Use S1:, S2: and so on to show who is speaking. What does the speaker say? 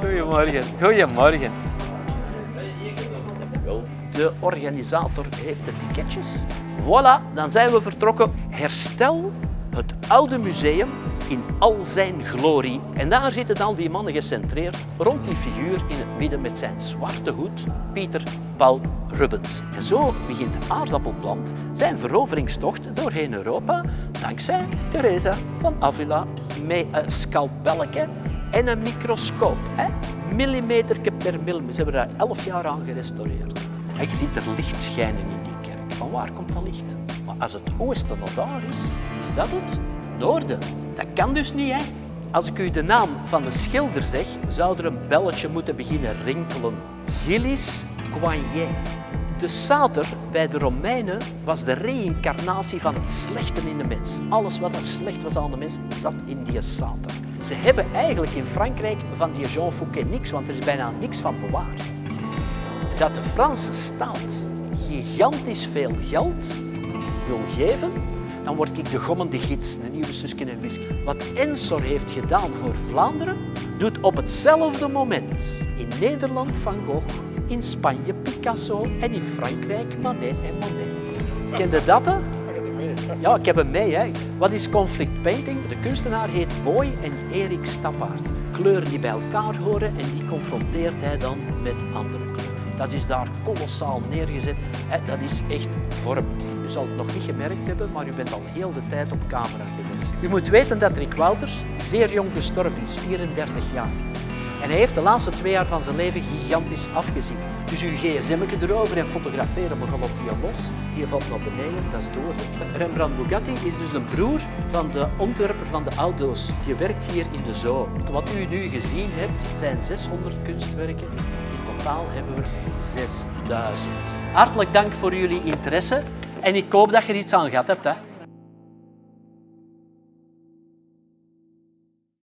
S1: Goedemorgen. Goedemorgen. De organisator heeft de ticketjes. Voilà, dan zijn we vertrokken. Herstel het oude museum in al zijn glorie. En daar zitten dan die mannen gecentreerd rond die figuur in het midden met zijn zwarte hoed, Pieter Paul Rubens. En zo begint Aardappelplant zijn veroveringstocht doorheen Europa, dankzij Teresa van Avila met een scalpelletje en een microscoop. Hè? Millimeter per millimeter. Ze hebben daar elf jaar aan gerestaureerd. En je ziet er licht schijnen in die kerk. Van waar komt dat licht? Maar als het oosten nog daar is, is dat het noorden. Dat kan dus niet, hè? Als ik u de naam van de schilder zeg, zou er een belletje moeten beginnen rinkelen. Gilles Coignet. De sater bij de Romeinen was de reïncarnatie van het slechte in de mens. Alles wat er slecht was aan de mens zat in die sater. Ze hebben eigenlijk in Frankrijk van die Jean Fouquet niks, want er is bijna niks van bewaard. Dat de Franse staat gigantisch veel geld wil geven, dan word ik de gommende gids, een nieuwe Susken en Wisk. Wat Ensor heeft gedaan voor Vlaanderen, doet op hetzelfde moment in Nederland Van Gogh, in Spanje Picasso en in Frankrijk Manet en Monet. Kende dat? Hè? Ja, ik heb hem mee. Hè. Wat is conflict painting? De kunstenaar heet Boy en Erik Stappaert. Kleuren die bij elkaar horen en die confronteert hij dan met andere kleuren. Dat is daar kolossaal neergezet. Dat is echt vorm. U zal het nog niet gemerkt hebben, maar u bent al heel de tijd op camera geweest. U moet weten dat Rick Wouters zeer jong gestorven is, 34 jaar. En hij heeft de laatste twee jaar van zijn leven gigantisch afgezien. Dus uw gsm erover en fotograferen maar op die los. Die valt naar beneden, dat is dodelijk. Rembrandt Bugatti is dus een broer van de ontwerper van de auto's. Die werkt hier in de zoo. Wat u nu gezien hebt, zijn 600 kunstwerken. In totaal hebben we 6000. Hartelijk dank voor jullie interesse. En ik hoop dat je er iets aan gehad hebt. Hè.